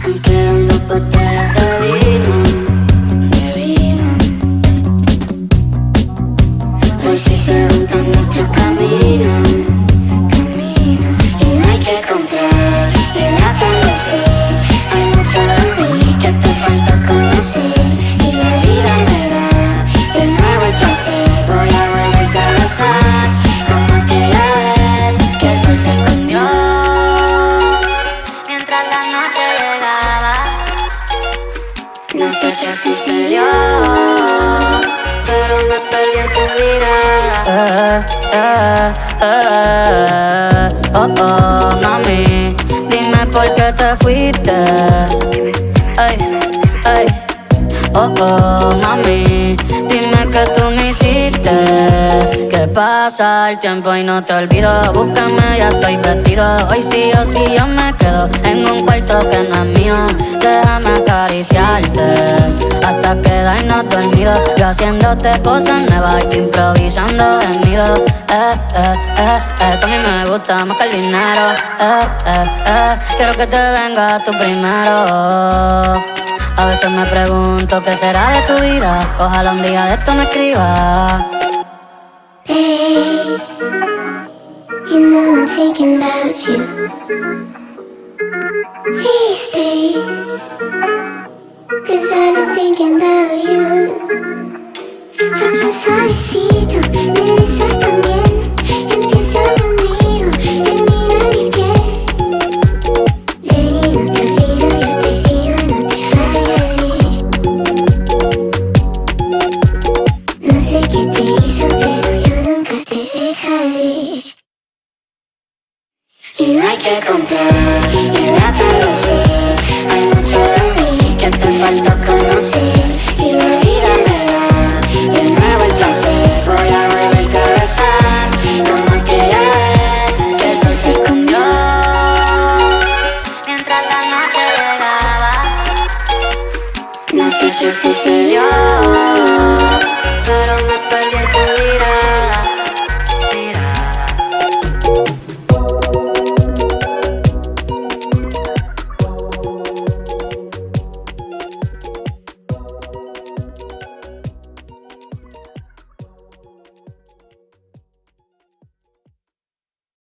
Comparing up again. Pues si se juntan nuestro camino, camino. Y no hay que comprar y calle sí. Hay mucho de mí que te falta conocer. Si la vida me da de nuevo el placer, voy a volverte a besar. Como aquella vez que el sol se escondió. Mientras la noche llegaba, no sé qué sucedió, tu mirada. Eh, eh, eh, oh, oh, mami, dime por qué te fuiste. Ay, ay, oh, oh, mami, dime que tú me hiciste. Pasa el tiempo y no te olvido. Búscame, ya estoy vestido. Hoy sí o sí yo me quedo en un cuarto que no es mío. Déjame acariciarte hasta quedarnos dormidos. Yo haciéndote cosas nuevas y improvisando gemidos. Eh, eh, eh, eh, tú a mí me gusta más que el dinero. Eh, eh, eh, quiero que te venga tú primero. A veces me pregunto qué será de tu vida. Ojalá un día de esto me escriba. Hey, you know I'm thinking about you these days. Cause I've been thinking about you. Cuando solicito, me besas también. Y no hay que comprar calle sí. Hay mucho de mí que te falta conocer. Si la vida me da de nuevo el placer, voy a volverte a besar. Como aquella vez que el sol se escondió. Mientras la noche llegaba. No sé qué sucedió,